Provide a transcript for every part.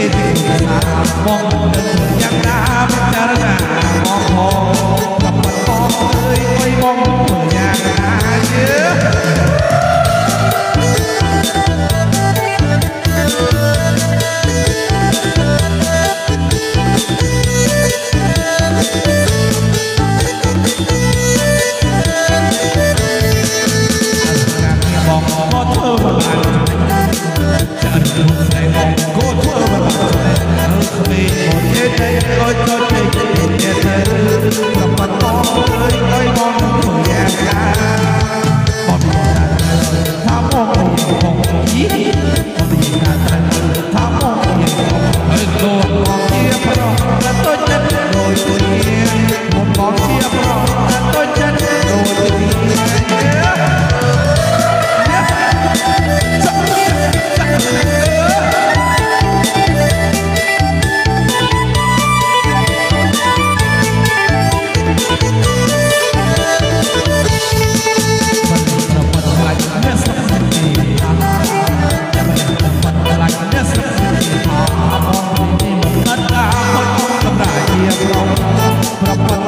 មកនឹងយ៉ាងណាពិចារណាមកហោកំពុងអើយអុយមកយ៉ាងណាយើ pra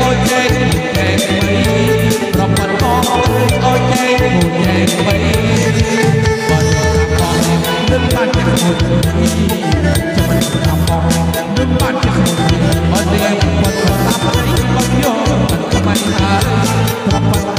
ឲ្យចែកចែកបីប្រពន្ធអស់ឲ្យចែកមួយចែកបីបាត់បងនឹងបាត់ចិត្តមួយចាំតាមបងនឹងបាត់ចិត្តមួយអត់ទេបាត់អត់អីបាត់យកបាត់មិនហើយប្រពន្ធ